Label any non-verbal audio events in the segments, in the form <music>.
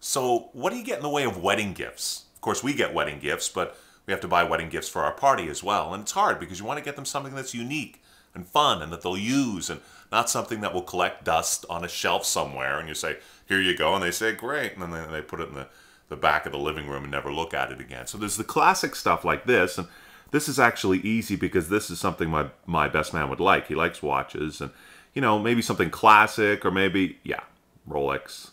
So, what do you get in the way of wedding gifts? Of course, we get wedding gifts, but we have to buy wedding gifts for our party as well. And it's hard because you want to get them something that's unique and fun and that they'll use and not something that will collect dust on a shelf somewhere and you say, here you go. And they say, great. And then they put it in the, the back of the living room and never look at it again. So there's the classic stuff like this. And this is actually easy because this is something my, my best man would like. He likes watches and, you know, maybe something classic or maybe, yeah, Rolex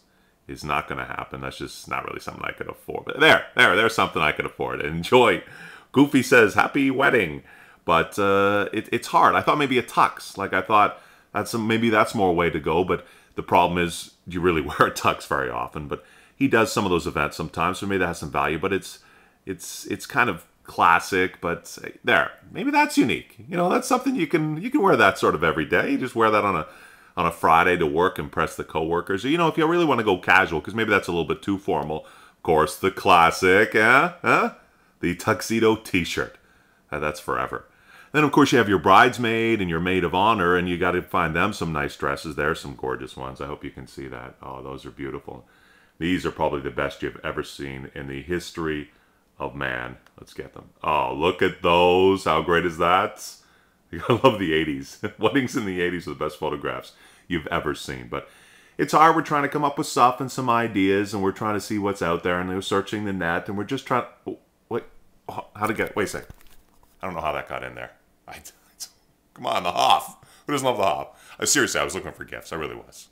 is not going to happen. That's just not really something I could afford. But there, there, there's something I could afford. Enjoy. Goofy says, happy wedding. But uh, it, it's hard. I thought maybe a tux. Like I thought that's a, maybe that's more way to go. But the problem is you really <laughs> wear a tux very often. But he does some of those events sometimes, so maybe that has some value. But it's it's it's kind of classic. But there, maybe that's unique. You know, that's something you can you can wear that sort of every day. You just wear that on a on a Friday to work, and impress the coworkers. Or, you know, if you really want to go casual, because maybe that's a little bit too formal. Of course, the classic, eh? eh? The tuxedo T-shirt. Uh, that's forever. Then, of course, you have your bridesmaid and your maid of honor, and you got to find them some nice dresses. There's some gorgeous ones. I hope you can see that. Oh, those are beautiful. These are probably the best you've ever seen in the history of man. Let's get them. Oh, look at those. How great is that? <laughs> I love the 80s. <laughs> Weddings in the 80s are the best photographs you've ever seen. But it's hard. We're trying to come up with stuff and some ideas, and we're trying to see what's out there, and we're searching the net, and we're just trying. Oh, wait, how to get? Wait a sec. I don't know how that got in there. I, <laughs> come on, the Hoff. Who doesn't love the Hoff? Uh, seriously, I was looking for gifts. I really was.